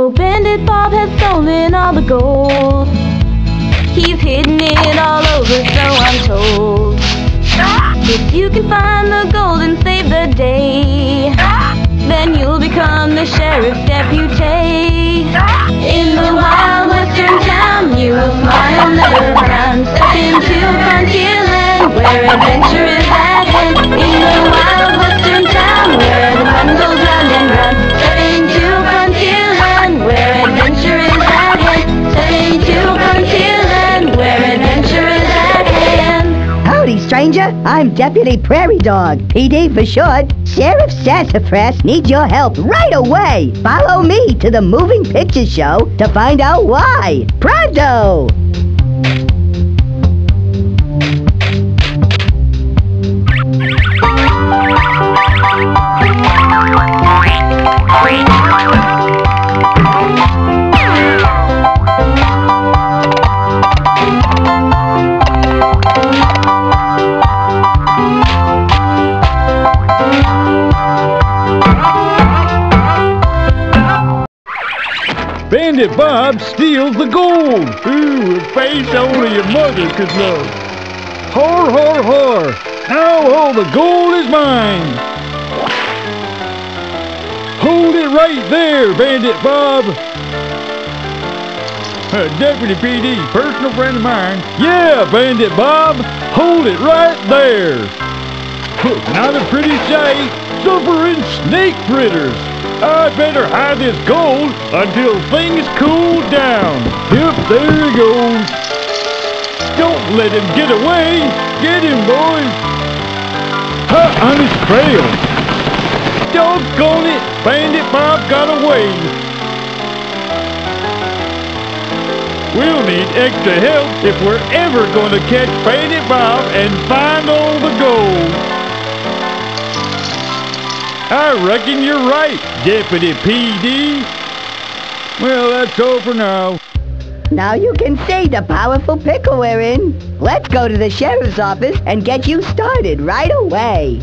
Oh, Bandit Bob has stolen all the gold. He's hidden it all over, so I'm told. If you can find the gold and save the day, then you'll become the sheriff's deputy. In the wild western town, you will smile, never frown. Step into Frontierland, where adventure stranger. I'm Deputy Prairie Dog, PD for short. Sheriff Sassafras needs your help right away. Follow me to the moving picture show to find out why. Pronto! Bandit Bob steals the gold. Ooh, a face only your mother could know. Har, har, har. Now all the gold is mine. Hold it right there, Bandit Bob. Uh, Deputy PD, personal friend of mine. Yeah, Bandit Bob, hold it right there. Not a pretty sight, suffering snake fritters. I better hide this gold until things cool down. Yep, there he goes. Don't let him get away. Get him, boys. Huh, on his trail. Doggone it, Bandit Bob got away. We'll need extra help if we're ever going to catch Bandit Bob and find all the gold. I reckon you're right, Deputy PD. Well, that's all for now. Now you can see the powerful pickle we're in. Let's go to the sheriff's office and get you started right away.